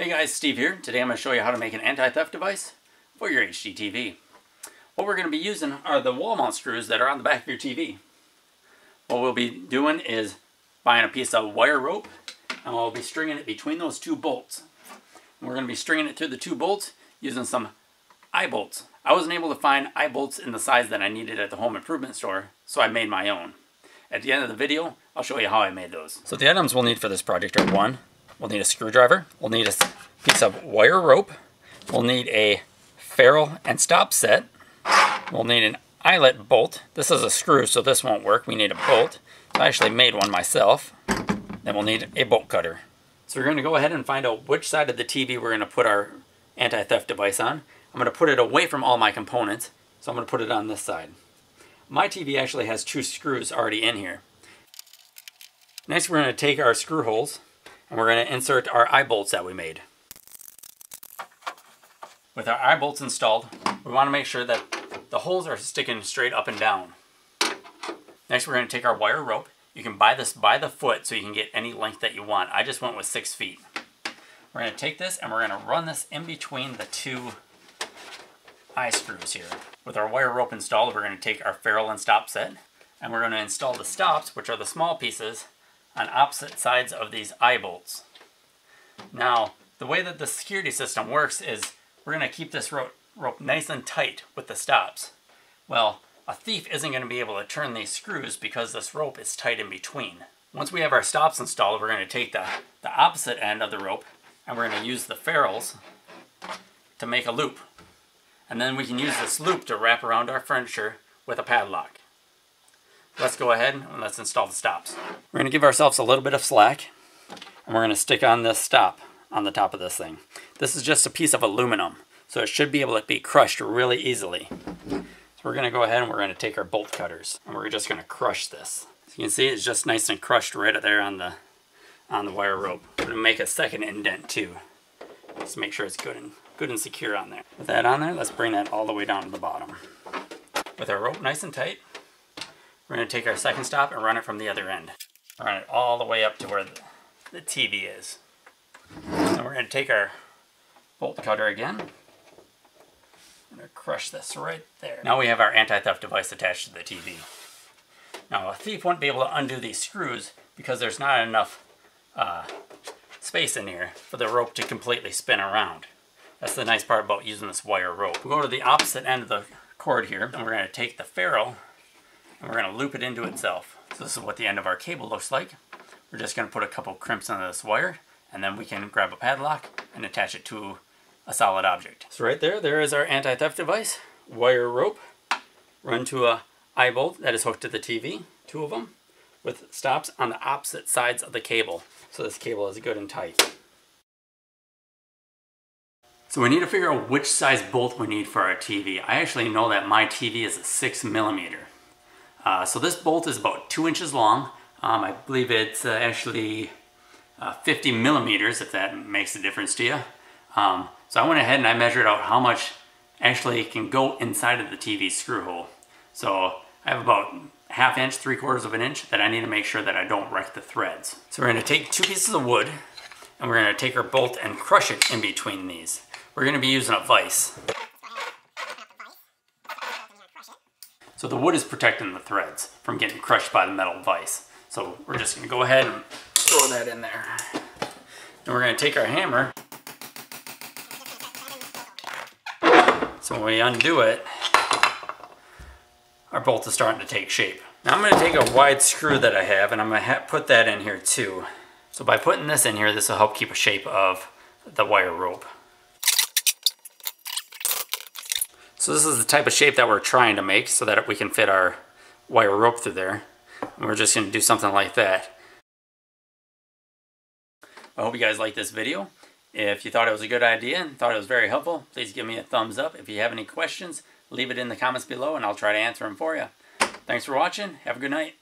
Hey guys, Steve here. Today I'm going to show you how to make an anti-theft device for your HDTV. What we're going to be using are the wall mount screws that are on the back of your TV. What we'll be doing is buying a piece of wire rope and we'll be stringing it between those two bolts. We're going to be stringing it through the two bolts using some eye bolts. I wasn't able to find eye bolts in the size that I needed at the home improvement store, so I made my own. At the end of the video, I'll show you how I made those. So the items we'll need for this project are one, we'll need a screwdriver, we'll need a piece of wire rope, we'll need a ferrule and stop set, we'll need an eyelet bolt. This is a screw, so this won't work. We need a bolt. I actually made one myself. Then we'll need a bolt cutter. So we're going to go ahead and find out which side of the TV we're going to put our anti-theft device on. I'm going to put it away from all my components, so I'm going to put it on this side. My TV actually has two screws already in here. Next we're going to take our screw holes and we're going to insert our eye bolts that we made. With our eye bolts installed, we want to make sure that the holes are sticking straight up and down. Next we're going to take our wire rope. You can buy this by the foot so you can get any length that you want. I just went with six feet. We're going to take this and we're going to run this in between the two eye screws here. With our wire rope installed, we're going to take our ferrule and stop set, and we're going to install the stops, which are the small pieces, on opposite sides of these eye bolts. Now, the way that the security system works is we're going to keep this rope, rope nice and tight with the stops. Well, a thief isn't going to be able to turn these screws because this rope is tight in between. Once we have our stops installed, we're going to take the, the opposite end of the rope and we're going to use the ferrules to make a loop. And then we can use this loop to wrap around our furniture with a padlock. Let's go ahead and let's install the stops. We're to give ourselves a little bit of slack and we're going to stick on this stop on the top of this thing. This is just a piece of aluminum, so it should be able to be crushed really easily. So we're going to go ahead and we're going to take our bolt cutters and we're just going to crush this. As you can see, it's just nice and crushed right there on the on the wire rope. We're to make a second indent too, just make sure it's good and good and secure on there. With that on there, let's bring that all the way down to the bottom. With our rope nice and tight, we're going to take our second stop and run it from the other end. Run it all the way up to where the, the TV is. Then we're going to take our bolt cutter again. I'm to crush this right there. Now we have our anti-theft device attached to the TV. Now a thief won't be able to undo these screws because there's not enough uh, space in here for the rope to completely spin around. That's the nice part about using this wire rope. We'll go to the opposite end of the cord here, and we're going to take the ferrule, and we're going to loop it into itself. So this is what the end of our cable looks like. We're just going to put a couple crimps on this wire, and then we can grab a padlock and attach it to a solid object. So right there, there is our anti-theft device. Wire rope, run to a eye bolt that is hooked to the TV, two of them, with stops on the opposite sides of the cable. So this cable is good and tight. So we need to figure out which size bolt we need for our TV. I actually know that my TV is a six millimeter. Uh, so this bolt is about two inches long. Um, I believe it's uh, actually uh, 50 millimeters, if that makes a difference to you. Um, so I went ahead and I measured out how much actually can go inside of the TV screw hole. So I have about half inch, three quarters of an inch that I need to make sure that I don't wreck the threads. So we're gonna take two pieces of wood and we're gonna take our bolt and crush it in between these. We're going to be using a vise. So the wood is protecting the threads from getting crushed by the metal vise. So we're just to go ahead and throw that in there. And we're to take our hammer. So when we undo it, our bolt is starting to take shape. Now I'm to take a wide screw that I have and I'm to put that in here too. So by putting this in here, this will help keep a shape of the wire rope. So this is the type of shape that we're trying to make so that we can fit our wire rope through there. And we're just going to do something like that. I hope you guys liked this video. If you thought it was a good idea and thought it was very helpful, please give me a thumbs up. If you have any questions, leave it in the comments below and I'll try to answer them for you. Thanks for watching. Have a good night.